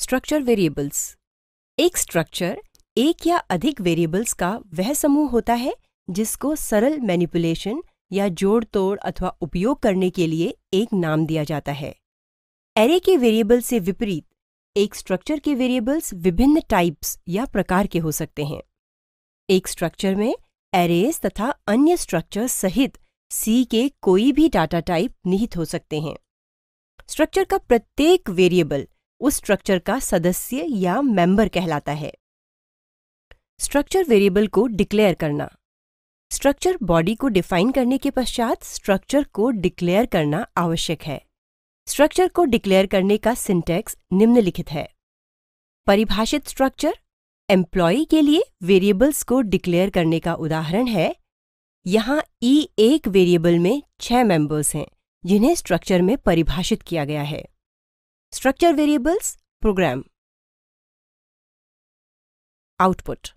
Structure variables एक structure एक या अधिक वेरिएबल्स का वह समूह होता है जिसको सरल मैनिपुलेशन या जोड़ तोड़ अथवा उपयोग करने के लिए एक नाम दिया जाता है। एरे के वेरिएबल से विपरीत, एक स्ट्रक्चर के वेरिएबल्स विभिन्न टाइप्स या प्रकार के हो सकते हैं। एक स्ट्रक्चर में एरेज तथा अन्य स्ट्रक्चर सहित सी के कोई भी डाटा टाइप निहित हो सकते हैं। स्ट्रक्चर का प्रत्येक वेरिएबल उस स्ट्रक्चर का सदस्य या मेंबर कहलाता है। स्ट्रक्चर वेरिएबल को डिक्लेयर करना। स्ट्रक्चर बॉडी को डिफाइन करने के पश्चात स्ट्रक्चर को डिक्लेयर करना आवश्यक है। स्ट्रक्चर को डिक्लेयर करने का सिंटेक्स निम्नलिखित है। परिभाषित स्ट्रक्चर एम्प्लॉय के लिए वेरिएबल्स को डिक्लेयर करने का उदाहरण है। यहाँ ई e एक वेरिएबल में छह मेंबर्स हैं, जिन्हें स्ट्रक्चर में परिभाषित किया गया है। Structure variables programme output